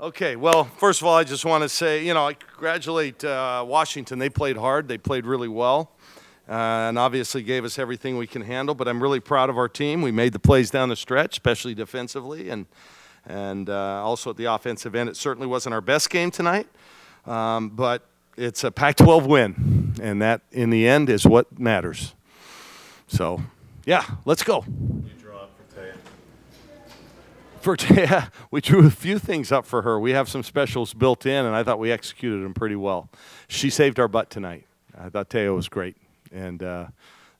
Okay, well, first of all, I just want to say, you know, I congratulate uh, Washington. They played hard, they played really well, uh, and obviously gave us everything we can handle. But I'm really proud of our team. We made the plays down the stretch, especially defensively, and, and uh, also at the offensive end. It certainly wasn't our best game tonight, um, but it's a Pac 12 win, and that, in the end, is what matters. So, yeah, let's go. For Taya, we drew a few things up for her. We have some specials built in, and I thought we executed them pretty well. She saved our butt tonight. I thought Taya was great, and uh,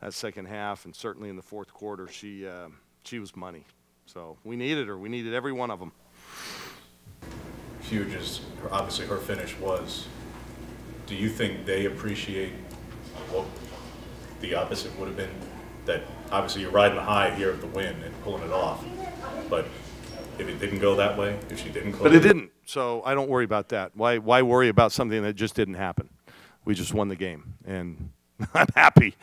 that second half, and certainly in the fourth quarter, she uh, she was money. So we needed her. We needed every one of them. Huge as obviously her finish was. Do you think they appreciate what the opposite would have been? That obviously you're riding the high here of the win and pulling it off, but if it didn't go that way, if she didn't close. But it didn't, so I don't worry about that. Why, why worry about something that just didn't happen? We just won the game, and I'm happy.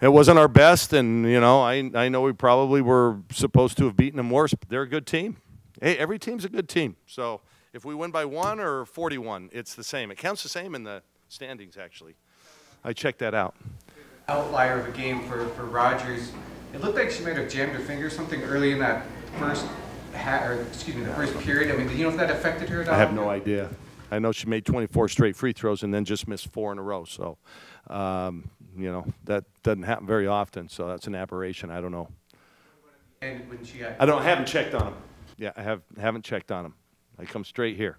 It wasn't our best, and you know, I, I know we probably were supposed to have beaten them worse, but they're a good team. Hey, every team's a good team. So if we win by one or 41, it's the same. It counts the same in the standings, actually. I checked that out. Outlier of a game for, for Rogers. It looked like she might have jammed her finger something early in that first or excuse me, the first period? I mean, do you know if that affected her at all? I have no idea. I know she made 24 straight free throws and then just missed four in a row. So, um, you know, that doesn't happen very often. So that's an aberration. I don't know. And when she got I don't I haven't checked on them. Yeah, I have haven't checked on them. I come straight here.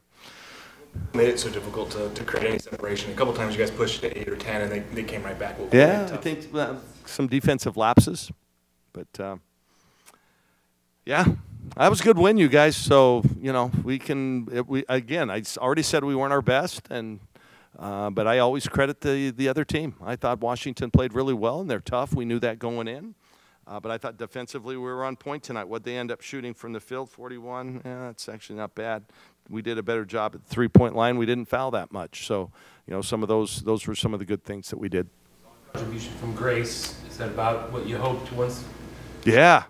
Made it so difficult to, to create any separation. A couple times you guys pushed to eight or ten, and they, they came right back. Yeah, I think uh, some defensive lapses, but uh, yeah, that was a good win, you guys. So you know we can. It, we again, I already said we weren't our best, and uh, but I always credit the the other team. I thought Washington played really well, and they're tough. We knew that going in. Uh, but I thought defensively we were on point tonight. What they end up shooting from the field, 41, yeah, that's actually not bad. We did a better job at the three-point line. We didn't foul that much. So, you know, some of those those were some of the good things that we did. Contribution from Grace is that about what you hoped once? Yeah,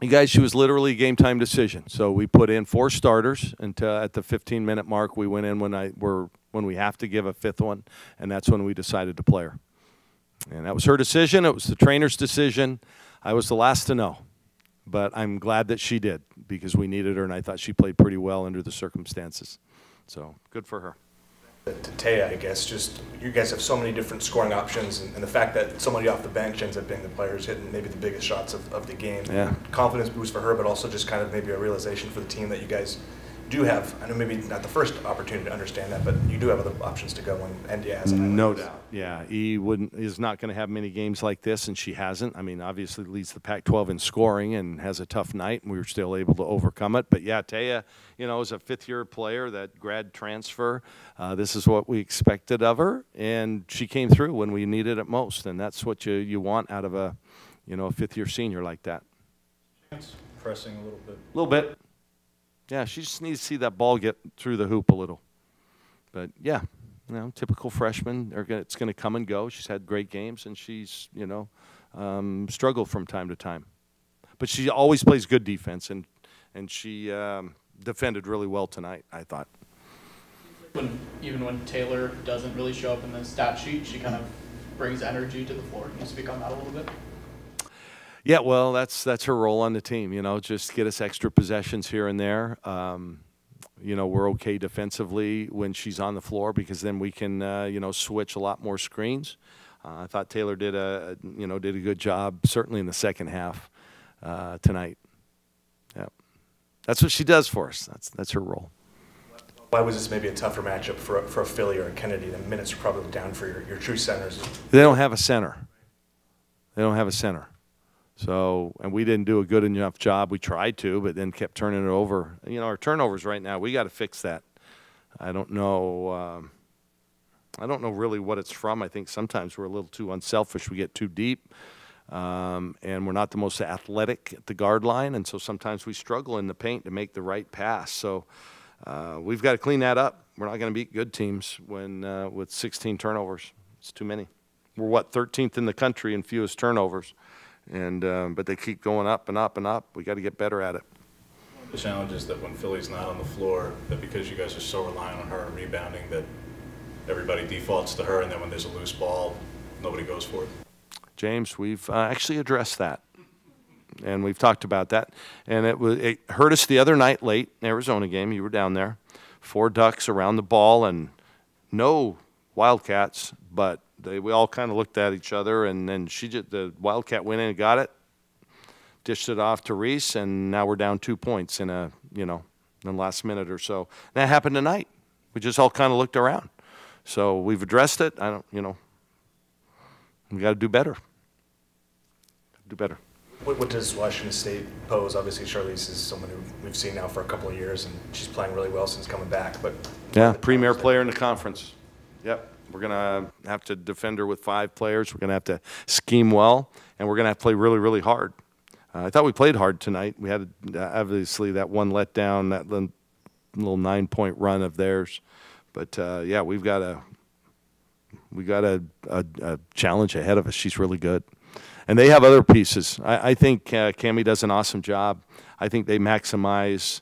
you guys, she was literally a game time decision. So we put in four starters until at the 15 minute mark. We went in when I were when we have to give a fifth one, and that's when we decided to play her. And that was her decision. It was the trainer's decision. I was the last to know, but I'm glad that she did because we needed her, and I thought she played pretty well under the circumstances. So good for her to Taya, I guess, just you guys have so many different scoring options, and, and, the fact that somebody off the bench ends up being the players hitting maybe the biggest shots of, of the game. Yeah. Confidence boost for her, but also just kind of maybe a realization for the team that you guys do have, I know maybe not the first opportunity to understand that, but you do have other options to go when Endyia has No doubt. Yeah, he wouldn't is not going to have many games like this, and she hasn't. I mean, obviously leads the Pac-12 in scoring and has a tough night, and we were still able to overcome it. But yeah, Taya, you know, is a fifth-year player that grad transfer. Uh, this is what we expected of her, and she came through when we needed it most, and that's what you you want out of a, you know, a fifth-year senior like that. Pressing a little bit. A little bit. Yeah, she just needs to see that ball get through the hoop a little. But yeah, you know, typical freshman. It's going to come and go. She's had great games, and she's you know um, struggled from time to time. But she always plays good defense, and and she um, defended really well tonight. I thought. When even when Taylor doesn't really show up in the stat sheet, she kind of brings energy to the floor. Can you speak on that a little bit? Yeah, well, that's that's her role on the team. You know, just get us extra possessions here and there. Um, you know, we're okay defensively when she's on the floor because then we can, uh, you know, switch a lot more screens. Uh, I thought Taylor did a, you know, did a good job, certainly in the second half uh, tonight. Yeah, that's what she does for us. That's that's her role. Why was this maybe a tougher matchup for for a Philly or a Kennedy? The minutes are probably down for your, your true centers. They don't have a center. They don't have a center. So, and we didn't do a good enough job. We tried to, but then kept turning it over. You know, our turnovers right now, we got to fix that. I don't know. Um, I don't know really what it's from. I think sometimes we're a little too unselfish. We get too deep, um, and we're not the most athletic at the guard line, and so sometimes we struggle in the paint to make the right pass. So uh, we've got to clean that up. We're not going to beat good teams when uh, with 16 turnovers. It's too many. We're what 13th in the country in fewest turnovers and um, but they keep going up and up and up. We got to get better at it. The challenge is that when Philly's not on the floor, that because you guys are so reliant on her and rebounding, that everybody defaults to her, and then when there's a loose ball, nobody goes for it. James, we've uh, actually addressed that, and we've talked about that. And it was it hurt us the other night late Arizona game. You were down there, four ducks around the ball, and no Wildcats. But they we all kind of looked at each other, and then she just, the Wildcat went in and got it, dished it off to Reese, and now we're down two points in a you know in the last minute or so. That happened tonight. We just all kind of looked around. So we've addressed it. I don't, you know, we got to do better. Do better. What, what does Washington State pose? Obviously, Charlisse is someone who we've seen now for a couple of years, and she's playing really well since coming back. But Yeah, premier player in the conference. Yep. We're going to have to defend her with five players. We're going to have to scheme well, and we're going to have to play really, really hard. Uh, I thought we played hard tonight. We had uh, obviously that one letdown, that little- nine-point run of theirs. But uh, yeah, we've got a we got a, a, a challenge ahead of us. She's really good, and they have other pieces. I, I think uh, Kamie does an awesome job. I think they maximize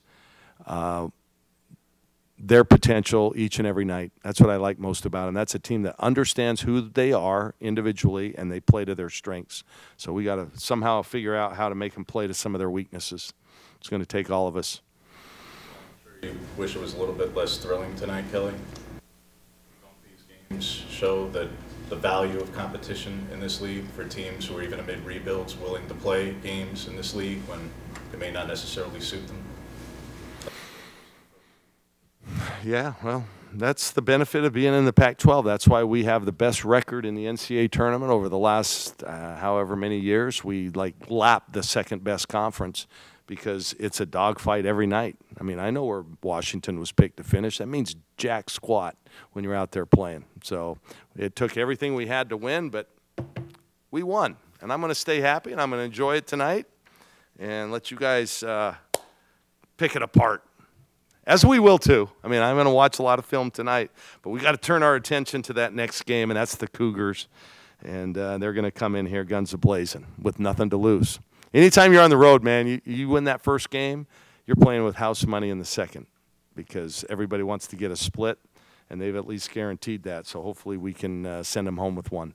their potential each and every night. That's what I like most about them. That's a team that understands who they are individually and they play to their strengths. So we got to somehow figure out how to make them play to some of their weaknesses. It's going to take all of us. You wish it was a little bit less thrilling tonight, Kelly? These games show that the value of competition in this league for teams who are even amid rebuilds willing to play games in this league when it may not necessarily suit them? Yeah, well, that's the benefit of being in the Pac 12. That's why we have the best record in the NCAA tournament over the last uh, however many years. We like lap the second best conference because it's a dogfight every night. I mean, I know where Washington was picked to finish. That means jack squat when you're out there playing. So it took everything we had to win, but we won. And I'm going to stay happy and I'm going to enjoy it tonight and let you guys uh, pick it apart. As we will too. I mean, I'm going to watch a lot of film tonight, but we got to turn our attention to that next game, and that's the Cougars. And uh, they're going to come in here guns a blazing with nothing to lose. Anytime you're on the road, man, you, you win that first game, you're playing with house money in the second because everybody wants to get a split, and they've at least guaranteed that. So hopefully we can uh, send them home with one.